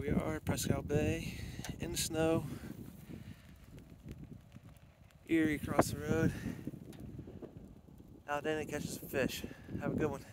we are, Presque Isle Bay, in the snow. Erie across the road. Out then it catches some fish. Have a good one.